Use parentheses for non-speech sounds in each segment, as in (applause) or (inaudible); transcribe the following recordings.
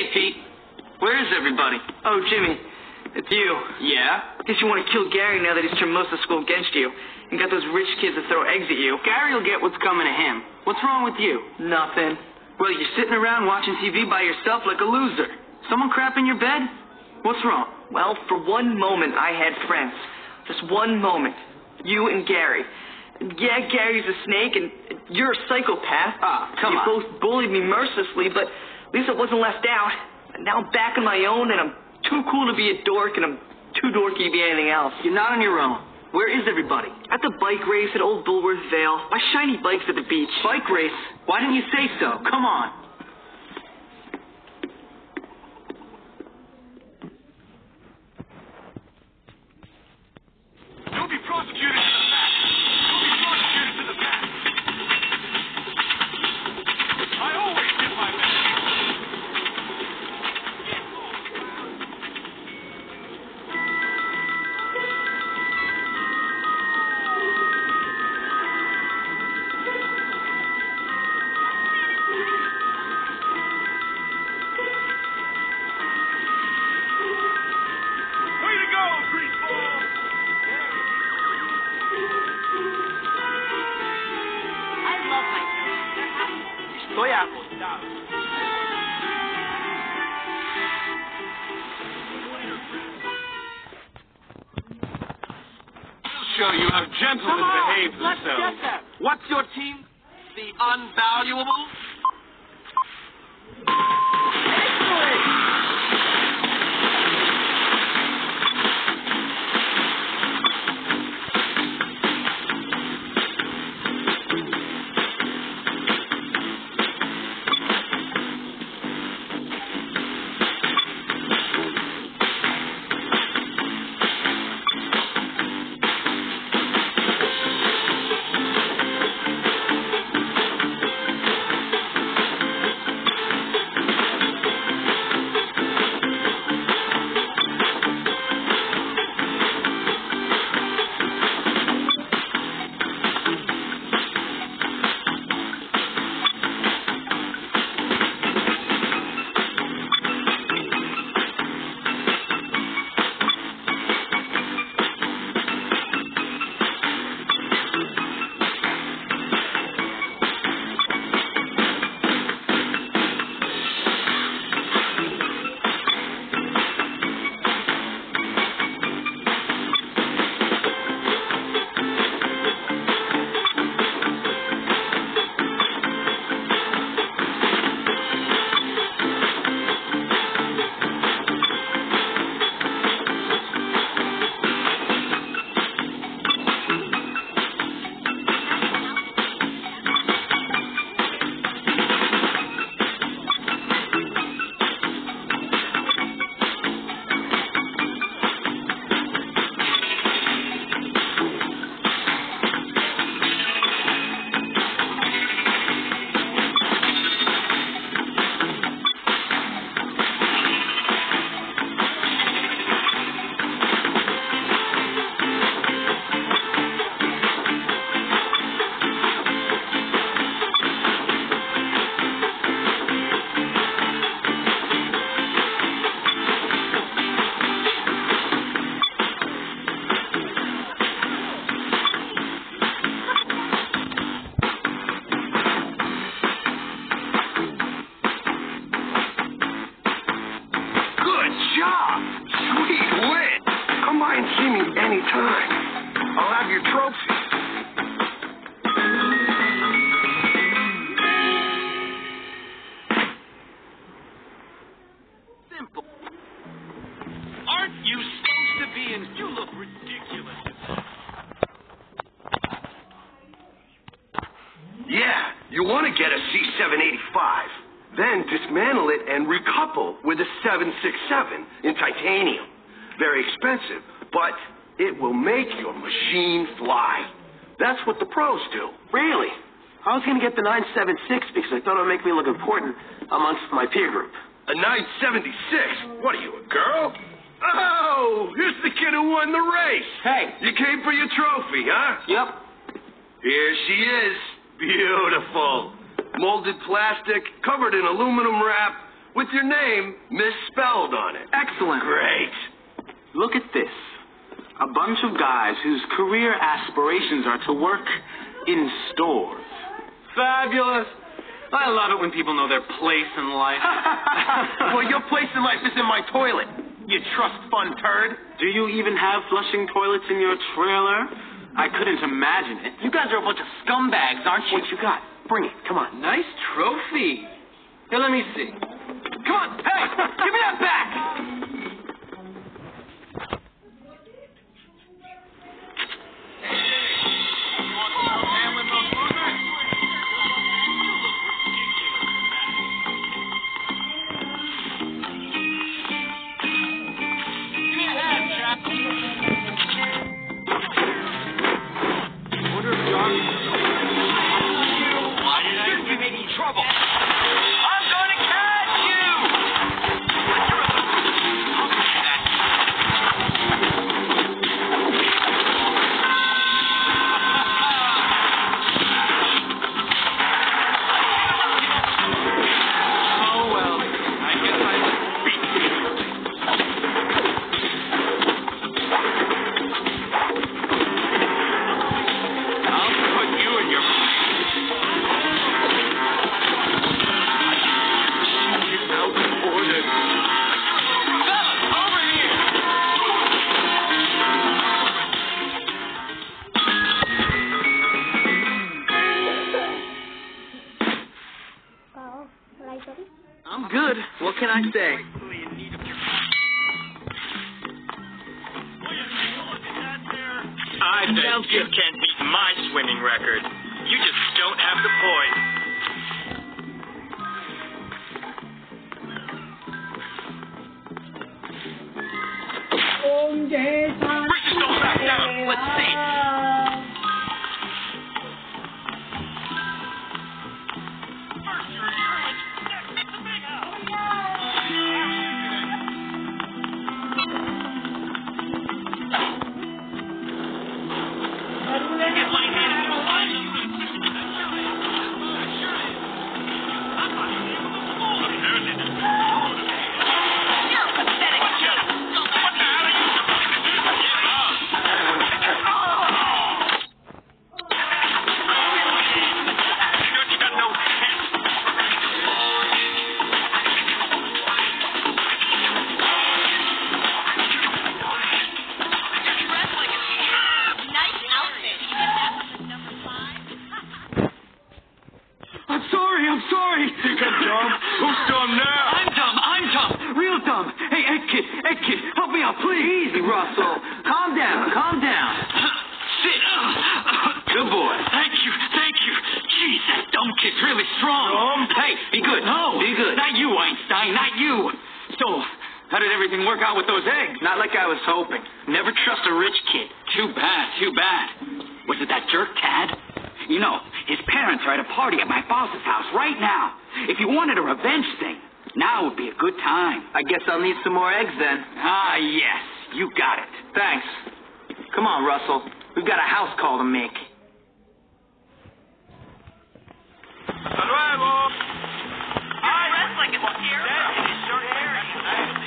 Hey, Pete. Where is everybody? Oh, Jimmy, it's you. Yeah? Guess you want to kill Gary now that he's turned most of school against you and got those rich kids to throw eggs at you. Gary will get what's coming to him. What's wrong with you? Nothing. Well, you're sitting around watching TV by yourself like a loser. Someone crap in your bed? What's wrong? Well, for one moment, I had friends. Just one moment. You and Gary. Yeah, Gary's a snake, and you're a psychopath. Ah, come you on. both bullied me mercilessly, but at least I wasn't left out. And now I'm back on my own, and I'm too cool to be a dork, and I'm too dorky to be anything else. You're not on your own. Where is everybody? At the bike race at Old Bullworth Vale, my shiny bike's at the beach. Bike race? Why didn't you say so? Come on. You'll be prosecuted you how gentlemen behave let's get that. What's your team? The Unvaluable? Then dismantle it and recouple with a 767 in titanium. Very expensive, but it will make your machine fly. That's what the pros do. Really? I was going to get the 976 because I thought it would make me look important amongst my peer group. A 976? What are you, a girl? Oh, here's the kid who won the race. Hey. You came for your trophy, huh? Yep. Here she is. Beautiful. Molded plastic, covered in aluminum wrap, with your name misspelled on it. Excellent. Great. Look at this. A bunch of guys whose career aspirations are to work in stores. Fabulous. I love it when people know their place in life. (laughs) well, your place in life is in my toilet. You trust fund turd. Do you even have flushing toilets in your trailer? I couldn't imagine it. You guys are a bunch of scumbags, aren't you? What you got? Bring it. Come on. Nice trophy. Here, let me see. Come on, hey, give me that back. I say? I bet you can't beat my swimming record. You just don't have the poise. Bridges don't back down. Let's see. Never trust a rich kid. Too bad. Too bad. Was it that jerk, Tad? You know, his parents are at a party at my boss's house right now. If you wanted a revenge thing, now would be a good time. I guess I'll need some more eggs then. Ah, yes. You got it. Thanks. Come on, Russell. We've got a house call to make. Dressed like a scarecrow. Look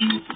you.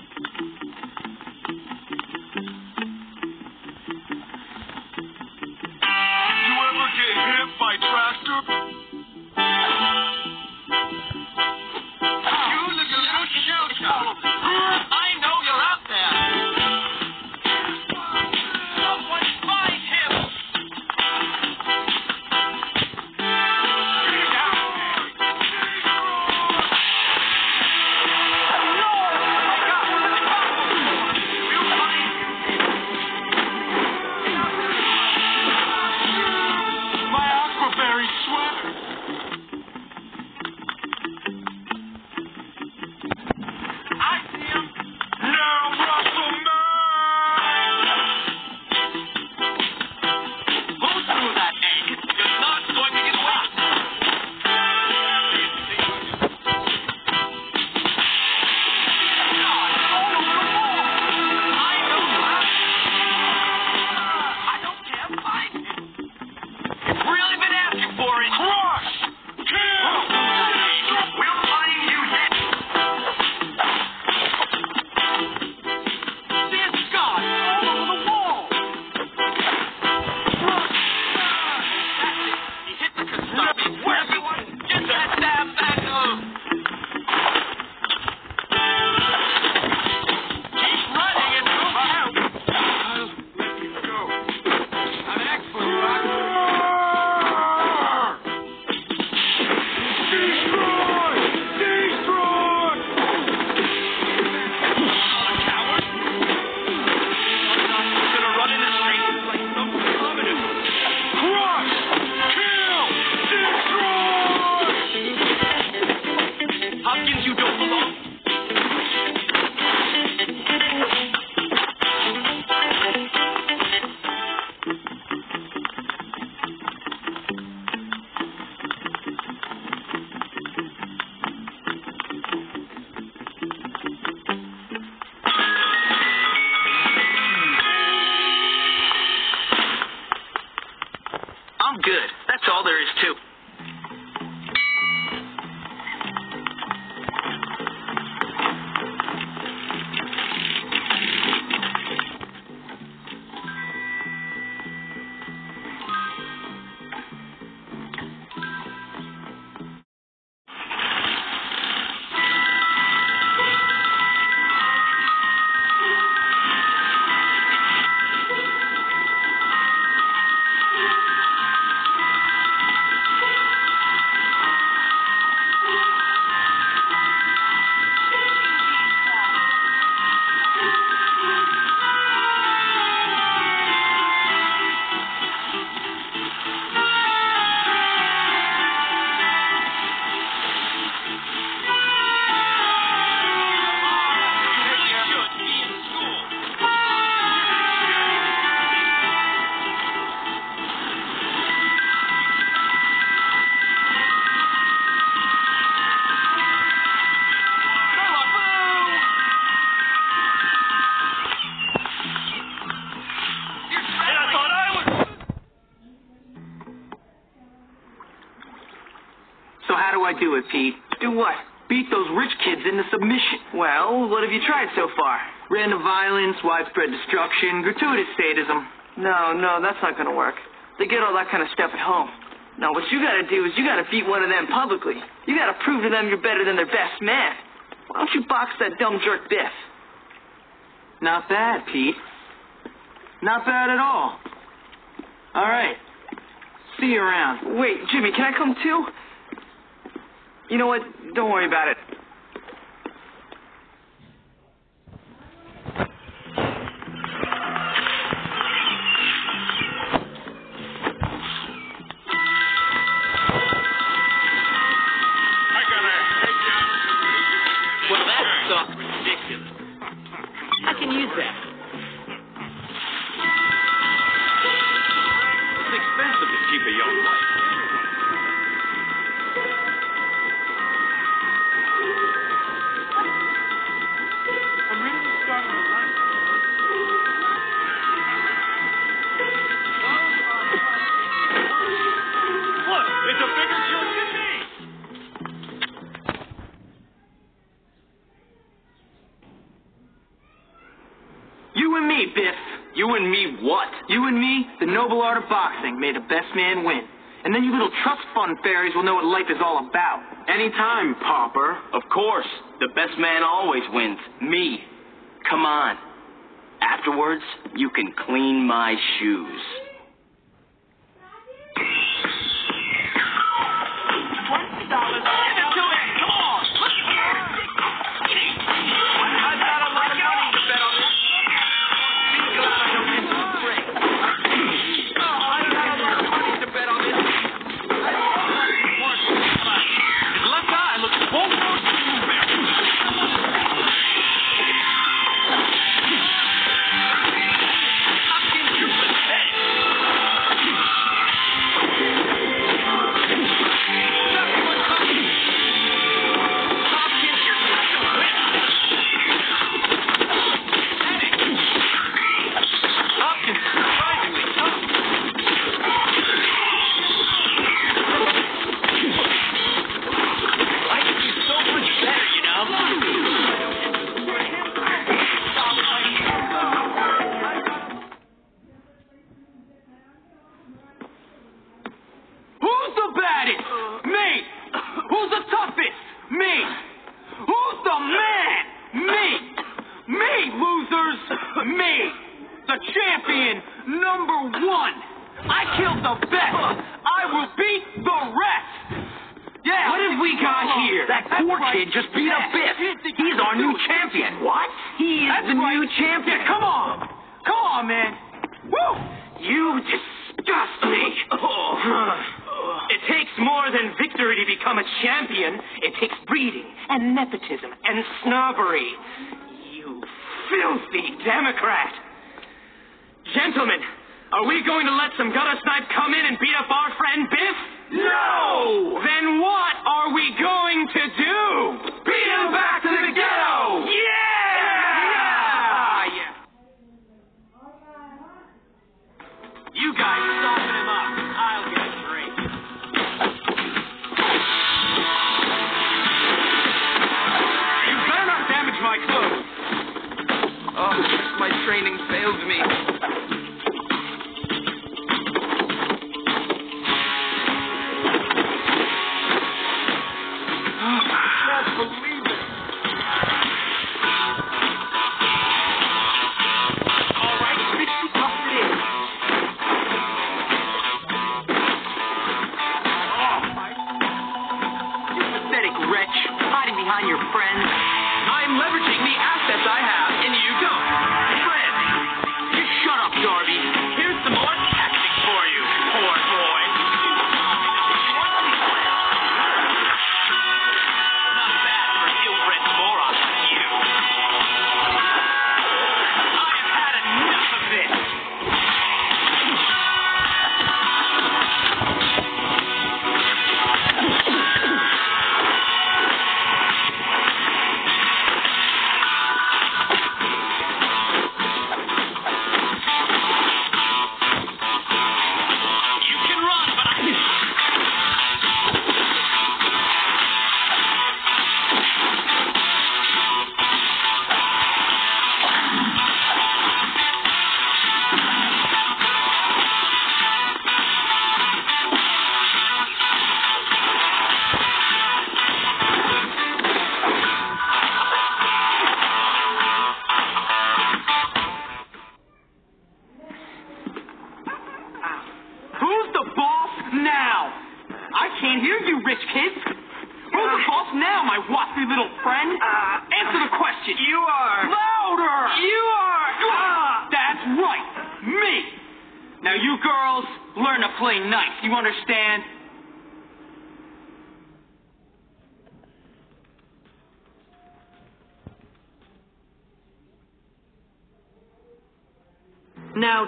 Do it, Pete? Do what? Beat those rich kids into submission. Well, what have you tried so far? Random violence, widespread destruction, gratuitous sadism. No, no, that's not gonna work. They get all that kind of stuff at home. No, what you gotta do is you gotta beat one of them publicly. You gotta prove to them you're better than their best man. Why don't you box that dumb jerk Bif? Not bad, Pete. Not bad at all. All right. See you around. Wait, Jimmy, can I come too? You know what? Don't worry about it. Well, that stuff's. I can use that. It's expensive to keep a young wife. Noble art of boxing, may the best man win. And then you little trust fund fairies will know what life is all about. Anytime, Pauper. Of course. The best man always wins. Me. Come on. Afterwards, you can clean my shoes. Me. The champion number one. I killed the best. I will beat the rest. Yeah. What have we got here? That That's poor right. kid just beat up Yeah. Bif. You didn't think He's our new champion. What? He is That's the right. new champion. Yeah, come on. Come on, man. Woo. You disgust me. (laughs) It takes more than victory to become a champion. It takes breeding and nepotism and snobbery. Filthy Democrat. Gentlemen, are we going to let some gutter snipe come in and beat up our friend Bif? No! Then what are we going to do?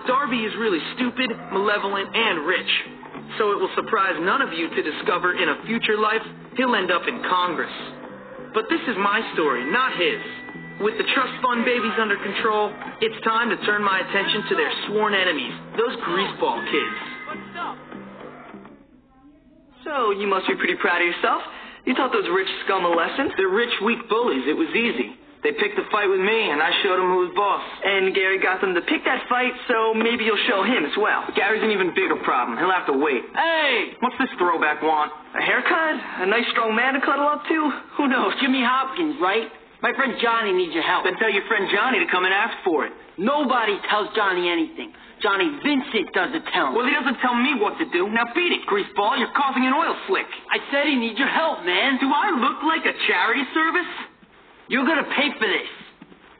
Derby is really stupid, malevolent, and rich. So it will surprise none of you to discover in a future life he'll end up in Congress. But this is my story, not his. With the trust fund babies under control, it's time to turn my attention to their sworn enemies, those greaseball kids. So, you must be pretty proud of yourself. You taught those rich scum a lesson. They're rich, weak bullies. It was easy. They picked a fight with me, and I showed them who was boss. And Gary got them to pick that fight, so maybe you'll show him as well. Gary's an even bigger problem. He'll have to wait. Hey, what's this throwback want? A haircut? A nice strong man to cuddle up to? Who knows? Jimmy Hopkins, right? My friend Johnny needs your help. Then tell your friend Johnny to come and ask for it. Nobody tells Johnny anything. Johnny Vincent does the telling. Well, he doesn't tell me what to do. Now beat it, greaseball. You're causing an oil slick. I said he needs your help, man. Do I look like a charity service? You're gonna pay for this.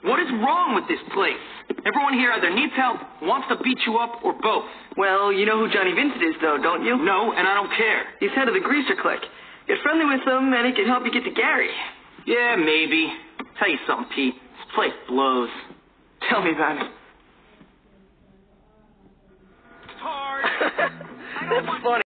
What is wrong with this place? Everyone here either needs help, wants to beat you up, or both. Well, you know who Johnny Vincent is, though, don't you? No, and I don't care. He's head of the Greaser Clique. Get friendly with him, and he can help you get to Gary. Yeah, maybe. Tell you something, Pete. This place blows. Tell me about it. Hard. (laughs) That's funny.